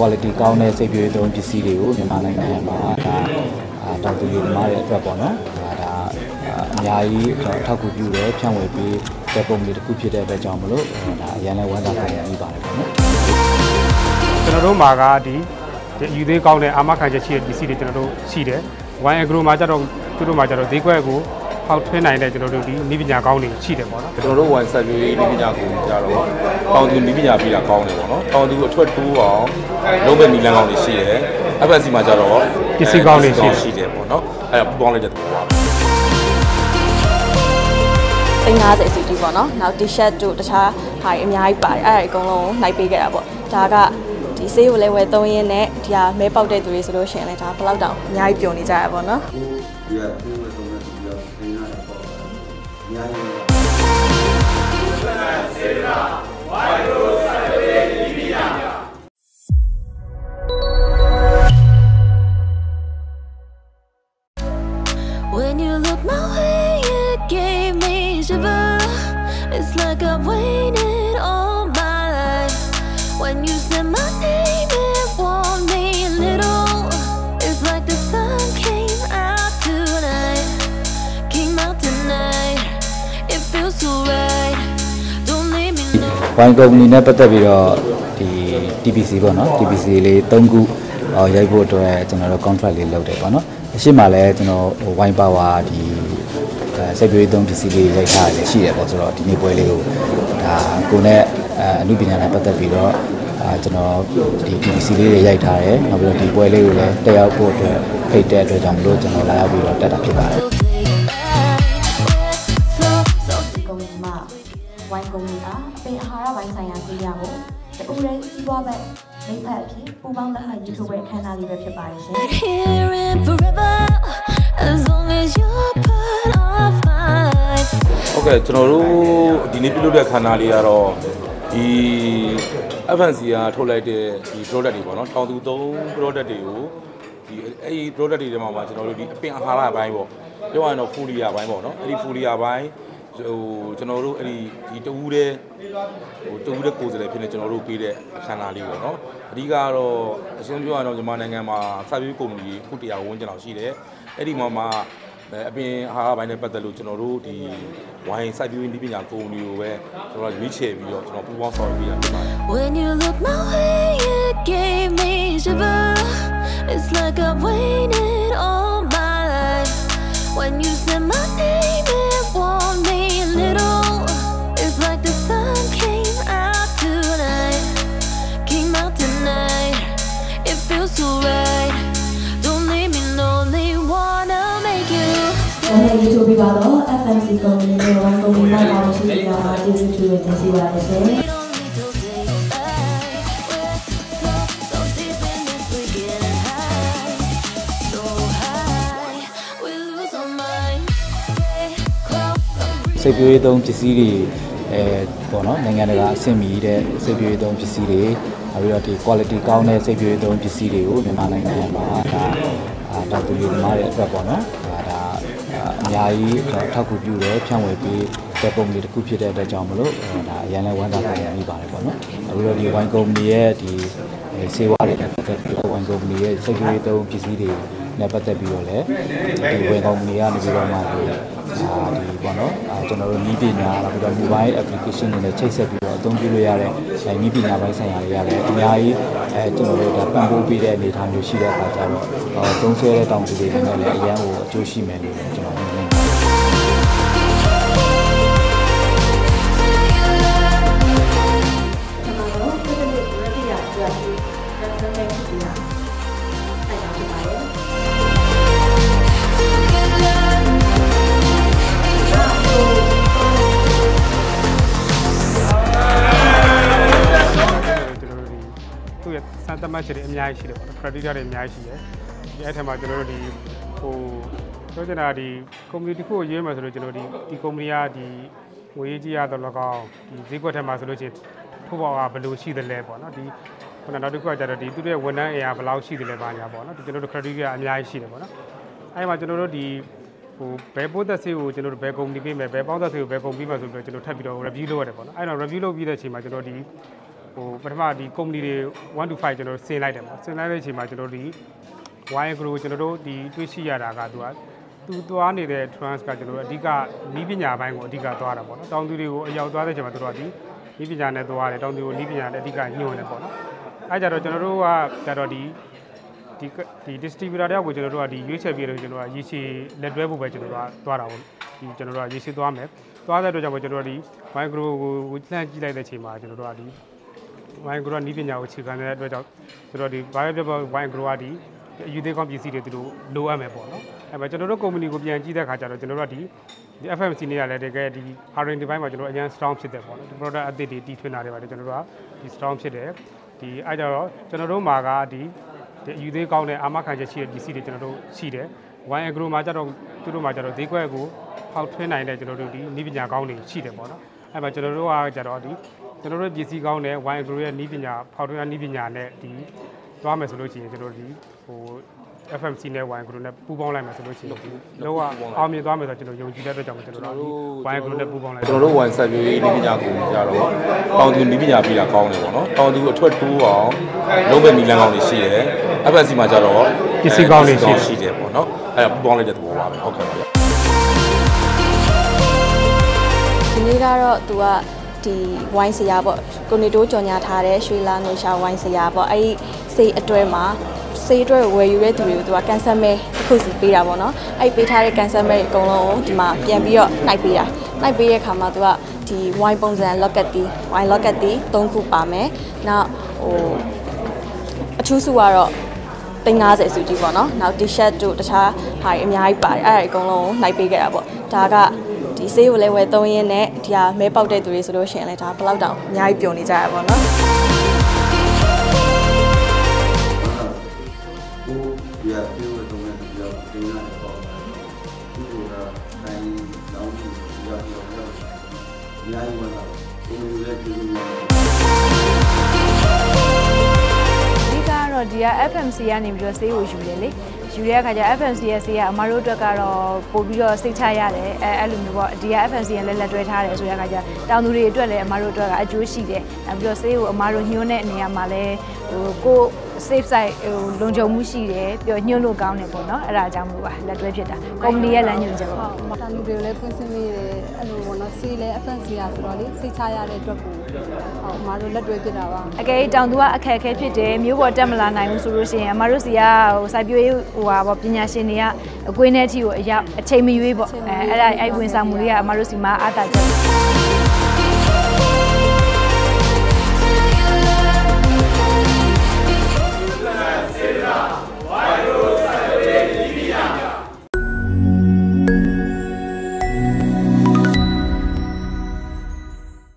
quality ကောင်းတဲ့စိတ်ပြေသုံးပစ္စည်းတွေကိုမြန်မာနိုင်ငံမှာဒါတောင်သူတွေမားတဲ့အတွက်ပေါ့နော်ဒါဒါအများကြီးကျွန်တော်အထောက်အကူပြုတယ်ဖြန့်ဝေပေးတဲ့ပုံလေးတစ်ခုဖြစ်တဲ့အတွက်ကြောင့်မလို့ဒါအရင်လည်းဝမ်းသာခံရပြီးပါတယ်ပေါ့နော်ကျွန်တော်တို့မှာကဒီဒီယူသေးကောင်းတဲ့အာမခံချက်ရှိတဲ့ပစ္စည်းတွေကျွန်တော်တို့ရှိတယ်။ wine agro မှာကျတော့သူတို့မှာကျတော့ဈေးကွက်ကို ဖောက်ထွင်းနိုင်တဲ့ကျွန်တော်တို့ဒီနည်းပညာကောင်းတွေရှိတယ်ပေါ့နော်ကျွန်တော်တို့ဝန်ဆက်ပြီးဒီပညာကိုကြတော့တောင်သူဒီပညာပြီးတာကောင်းတယ်ပေါ့နော်တောင်သူအထွက်တိုးအောင်လုံးမဲ့နီလန်းကောင်းတွေရှိတယ် FSC မှာကြတော့ရှိတယ်ပေါ့နော်အဲ့ဒါပူပေါင်းလိုက်တဲ့သဘောပါ350အစီတီပေါ့နော်နောက် t-shirt တို့တခြားဟာတွေအများကြီးပါတယ်အဲ့ဒါတွေအကုန်လုံးနှိုက်ပေးခဲ့တာပေါ့ဒါကဒီဆေးကိုလည်းဝယ်သုံးရင်းနဲ့ဒီဟာမဲပေါက်တဲ့သူတွေဆိုလို့ရှိရင်လည်းဒါဘယ်လောက်တောင်အများကြီးပျော်နေကြရပါတော့နော် When you look my way, it gave me shiver. It's like I've waited all my life. When you said my name, ဝိုင်းကုမ္ပဏီနဲ့ပတ်သက်ပြီးတော့ဒီ TPC ပေါ့နော် TPC လေး၃ခုအော်ရိုက်ဖို့အတွက်ကျွန်တော်တို့ contract လေးလုပ်တယ်ပေါ့နော်အရှိမလဲကျွန်တော်ဟို wine power ဒီအဲစိတ်ပြေးသုံးပစ္စည်းလေးရိုက်ထားရရှိတယ်ပေါ့ဆိုတော့ဒီနေ့ပွဲလေးကိုဒါကိုနဲ့အဲအမှုပညာနဲ့ပတ်သက်ပြီးတော့အာကျွန်တော်ဒီ TPC လေးတွေရိုက်ထားတယ်နောက်ပြီးတော့ဒီပွဲလေးကိုလည်းတက်ရောက်ဖို့အတွက်ဖိတ်တဲ့အတွက်ကြောင့်မလို့ကျွန်တော်လာရောက်ပြီးတော့တက်တာဖြစ်ပါတယ် င်အာဟာရဝိုင်းဆိုင်ရာကိရိယာကိုတူရဲစီးပွားဘက်မိဖက်အဖြစ်ပူပေါင်းလက်မှတ်ရေးထိုးပွဲအခမ်းအနားလေးပဲဖြစ်ပါတယ်ရှင် here and forever as long as you're part of mine ဟုတ်ကဲ့ကျွန်တော်တို့ဒီနေ့ပြုလုပ်တဲ့ခန္ဓာလေးကတော့ဒီ FNC ကထုတ်လိုက်တဲ့ဒီ product တွေပေါ့နော်တောင်သူသုံး product တွေကိုဒီအဲ့ဒီ product တွေထဲမှာမှာကျွန်တော်တို့ဒီအပင်အာဟာရဘိုင်းပေါ့ပြောရရင်တော့ folia ဘိုင်းပေါ့နော်အဲ့ဒီ folia ဘိုင်း ဟိုကျွန်တော်တို့အဲ့ဒီဒီတူးတဲ့ဟိုတူးတဲ့ကိုယ်စားလှယ်ဖြစ်နေကျွန်တော်တို့ပေးတဲ့အခမ်းအနားလေးပေါ့နော်အဓိကကတော့အရှင်းပြောရရင်တော့မြန်မာနိုင်ငံမှာစာပြေးကုမ္ပဏီခုတရားဝန်းကျင်လောက်ရှိတယ်အဲ့ဒီမှာမှာအဲအပြင်အာဟာရပိုင်းနဲ့ပတ်သက်လို့ကျွန်တော်တို့ဒီဝိုင်းစိုက်ပျိုးရေးနည်းပညာကုမ္ပဏီကိုပဲကျွန်တော်ရွေးချယ်ပြီးတော့ကျွန်တော်ပူးပေါင်းဆောင်ရွက်ပေးရဖြစ်ပါတယ် when you look my way it gave me shiver it's like I've waited all my life when you said my name feels so right don't leave me lonely wanna make you ။ဒါနဲ့ရေးထိုးပြီးပါတော့ FMC ကုမ္ပဏီနဲ့ဝိုင်းကုမ္ပဏီနဲ့ပါလို့ရှိကြပါကျေးဇူးတူတင်ရှိပါတယ်ရှင်။ We don't need to say goodbye. We're so, so deep in this, we're getting high. So high, we lose our mind. Stay close, don't စိတ်ပြေးသုံးပစ္စည်းတွေအဲပေါ့နော်နိုင်ငံတကာအဆင့်မီတဲ့စိတ်ပြေးသုံးပစ္စည်းတွေ နောက်ပြီးတော့ဒီ quality ကောင်းတဲ့စိတ်ပြေးသုံးပစ္စည်းတွေကိုမြန်မာနိုင်ငံမှာဒါအာတောင်သူတွေမားတဲ့အတွက်ပေါ့နော်ဒါဒါအာအများကြီးကျွန်တော်အထောက်အကူပြုတယ်ဖြန့်ဝေပေးတဲ့ပုံလေးတစ်ခုဖြစ်တဲ့အတွက်ကြောင့်မလို့အဲဒါအရင်လည်းဝမ်းသာခံရပြီးပါတယ်ပေါ့နော်နောက်ပြီးတော့ဒီ wine company ရဲ့ဒီအဲစေဝါတွေနဲ့ပတ်သက်ပြီးတော့ wine company ရဲ့စိတ်ပြေးသုံးပစ္စည်းတွေနဲ့ပတ်သက်ပြီးတော့လည်းဒီ wine company ကနေပြီးတော့မှ ဒီအာဒီပေါ့နော်အာကျွန်တော်တို့ဤပညာနောက်ပြီးတော့ mobile application တွေနဲ့ချိတ်ဆက်ပြီးတော့အသုံးပြုလို့ရတဲ့အဲဤပညာပိုင်းဆိုင်ရာတွေရတယ်အများကြီးအဲကျွန်တော်တို့ဒါပံ့ပိုးပေးတဲ့အနေအထားမျိုးရှိတဲ့အခါကျတော့အော်သုံးဆွဲတဲ့တောင်သူတွေနဲ့လည်းအရန်ကိုအကျိုးရှိမယ်လို့ကျွန်တော် မှတ်ချက်တွေအများကြီးရှိတယ်ပေါ့နော် criteria တွေအများကြီးရှိတယ်ဒီအဲ့ထက်မှာကျွန်တော်တို့ဒီဟိုပြောချင်တာဒီ community တစ်ခုကိုရွေးမယ်ဆိုလို့ကျွန်တော်ဒီဒီ company ကဒီငွေရေးကြီးရတော့လကောင်းဒီဈေးကွက်ထဲမှာဆိုလို့ချင်းဖို့ပေါ်ကဘယ်လိုရှိသလဲပေါ့နော်ဒီခုနနောက်တစ်ခုကကျတော့ဒီသူတို့ရဲ့ဝန်ထမ်းအင်အားဘယ်လောက်ရှိသလဲပါညာပေါ့နော်ဒီကျွန်တော်တို့ criteria အများကြီးရှိတယ်ပေါ့နော်အဲ့မှာကျွန်တော်တို့ဒီဟိုဘယ်ပိုးသက်ဆေးကိုကျွန်တော်တို့ဘယ်ကုမ္ပဏီပေးမယ်ဘယ်ပေါင်းသက်ဆေးကိုဘယ်ကုမ္ပဏီပေးမယ်ဆိုပြီးတော့ကျွန်တော်ထပ်ပြီးတော့ review လုပ်ရတယ်ပေါ့နော်အဲ့တော့ review လုပ်ပြီးတဲ့အချိန်မှာကျွန်တော်ဒီ ဟဟိုပထမဒီ company တွေ1 to 5ကျွန်တော်တို့ဆင်လိုက်တယ်ပေါ့ဆင်လိုက်တဲ့အချိန်မှာကျွန်တော်တို့ဒီ wire grow ကျွန်တော်တို့ဒီတွေးရှိရတာကသူကသူသွားနေတဲ့ trans ကကျွန်တော်တို့အဓိကနီးပညာပိုင်းကိုအဓိကသွားတာပေါ့နော်တောင်သူတွေကိုအရောက်သွားတဲ့အချိန်မှာသူတို့ကဒီနီးပညာနဲ့သွားတယ်တောင်သူကိုနီးပညာနဲ့အဓိကညွှန်တယ်ပေါ့နော်အဲကြတော့ကျွန်တော်တို့ကကြတော့ဒီဒီဒီ distributor တယောက်ကိုကျွန်တော်တို့ကဒီရွေးချယ်ပြီးတော့ကျွန်တော်ကရေရှည်လက်တွဲဖို့ပဲကျွန်တော်တို့ကသွားတာပေါ့ဒီကျွန်တော်တို့ကရေရှည်သွားမယ်သွားတဲ့အတွက်ကြောင့်ကျွန်တော်တို့ကဒီ micro ကိုလှမ်းကြည့်လိုက်တဲ့အချိန်မှာကျွန်တော်တို့ကဒီ wine grow နီးပညာကိုအခြေခံတဲ့အတွက်ကြောင့်ဆိုတော့ဒီ biodegradable wine grow ကဒီအယူသေးကောင်းပစ္စည်းတွေသူတို့လိုအပ်မယ်ပေါ့နော်အဲမှာကျွန်တော်တို့ company ကိုပြန်ကြည့်တဲ့အခါကျတော့ကျွန်တော်တို့ကဒီဒီ FMC နေရလဲတကယ်ဒီ R&D ဘိုင်းမှာကျွန်တော်အရင် strong ဖြစ်တယ်ပေါ့နော်ဒီ product အသစ်တွေတီထွင်တာတွေပါတယ်ကျွန်တော်တို့ကဒီ strong ဖြစ်တယ်ဒီအဲကြတော့ကျွန်တော်တို့မှာကဒီဒီအယူသေးကောင်းတဲ့အာမခံချက်ရှိတဲ့ပစ္စည်းတွေကျွန်တော်တို့ရှိတယ် wine agro မှာကျတော့သူတို့မှာကျတော့ဈေးကွက်ကိုဖောက်ထွင်းနိုင်တဲ့ကျွန်တော်တို့ဒီနီးပညာကောင်းတွေရှိတယ်ပေါ့နော်အဲမှာကျွန်တော်တို့ကကျတော့ဒီ ကျွန်တော်တို့ပစ္စည်းကောင်းတဲ့ wine agro ရဲ့နီးပညာဖောက်ထွင်းနီးပညာနဲ့ဒီသွားမယ်ဆိုလို့ရှိရင်ကျွန်တော်တို့ဒီဟို FMC နဲ့ wine agro နဲ့ပူးပေါင်းလိုက်မယ်ဆိုလို့ရှိရင်လောကအောင်မြင်သွားမယ်ဆိုတော့ကျွန်တော်ယုံကြည်တဲ့အတွက်ကြောင့်ကျွန်တော်တို့ wine agro နဲ့ပူးပေါင်းလိုက်ကျွန်တော်တို့ဝိုင်ဆက်ပြီးနီးပညာကိုကြတော့တောင်သူနီးပညာပြီးတာကောင်းတယ်ပေါ့နော်တောင်သူအထွတ်တိုးအောင်လုံးပဲနီလန်းကောင်းတွေရှိတယ် FSC မှာကြတော့ပစ္စည်းကောင်းတွေရှိတယ်ရှိတယ်ပေါ့နော်အဲ့ဒါပူပေါင်းလိုက်တဲ့သဘောပါပဲဟုတ်ကဲ့ပါဗျဒီနေ့ကတော့သူက ဒီဝိုင်းစရာပေါ့ကိုနေတိုးကြော်ညာထားတဲ့ရွှေလာနေရှာဝိုင်းစရာပေါ့အဲ့ဒီစိတ်အတွဲမှာစိတ်အတွဲကိုဝယ်ယူတဲ့သူတွေကိုသူကကန်ဆယ်မဲတစ်ခုစီပေးတာပေါ့နော်အဲ့ဒီပေးထားတဲ့ကန်ဆယ်မဲတွေအကုန်လုံးကိုဒီမှာပြန်ပြီးတော့နှိုက်ပေးတာနှိုက်ပေးတဲ့အခါမှာသူကဒီဝိုင်းပုံစံ locket တီဝိုင်း locket တီ၃ခုပါမယ်နောက်ဟိုအထူးစုကတော့350စုကြီးပေါ့နော်နောက် t-shirt တို့တခြားဟာတွေအများကြီးပါတယ်အဲ့ဒါတွေအကုန်လုံးကိုနှိုက်ပေးခဲ့တာပေါ့ဒါက ဒီဆေးကိုလည်းဝယ်သုံးရင်းနဲ့ဒီဟာမဲပေါက်တဲ့သူတွေဆိုလို့ရှိရင်လည်းဒါဘယ်လောက်တောင်အများကြီးပျော်နေကြရပါတော့နော်ကိုရပြုလို့တော့လည်းပြောတင်းလာတော့သူကတိုင်းလောင်းပြီးရောက်ရောက်ရောက်အများကြီးဝင်လာကိုယ်လည်းပြုလို့အဓိကကတော့ဒီက FMC ကနေပြီးတော့ဆေးကိုယူတယ်လေ ယူတဲ့အခါကျ FMC ရဲ့ဆေးကအမတို့အတွက်ကတော့ပို့ပြီးတော့စိတ်ချရတယ်အဲအဲ့လိုမျိုးပေါ့ဒီက FMC ရဲ့လက်လက်တွဲထားတယ်ဆိုတဲ့အခါကျတောင်သူတွေအတွက်လည်းအမတို့အတွက်ကအကျိုးရှိတယ်နောက်ပြီးတော့ဆေးကိုအမတို့ညှိုးတဲ့နေရာမှာလည်းဟိုကို safe side ဟိုလုံခြုံမှုရှိတယ်ပြီးတော့ညှို့လို့ကောင်းတယ်ပေါ့နော်အဲ့ဒါအကြောင်းမို့ပါလက်တွဲဖြစ်တာကုမ္ပဏီရဲ့လမ်းညွှန်ချက်ပေါ့တာလူတွေကိုလည်းဖွင့်စင်းမိတယ်အဲ့လိုပေါ့နော်ဆေးလည်း FNC ရဆိုတော့လေစိတ်ချရတဲ့အတွက်ကိုဟုတ်အမားတို့လက်တွေ့ဖြစ်တာပါအကယ်၍တောင်သူကအခက်အခဲဖြစ်တယ်မျိုးပေါ်တက်မလာနိုင်ဘူးဆိုလို့ရှိရင်အမတို့စီကဟိုစိုက်ပျိုးရေးဟိုဟာပေါ့ပညာရှင်တွေကအကွင်းထဲအထိကိုအရောက်အချိန်မရွေးပေါ့အဲအဲ့ဒါအဲ့ဝန်ဆောင်မှုလေးကအမတို့စီမှာအားတာချက်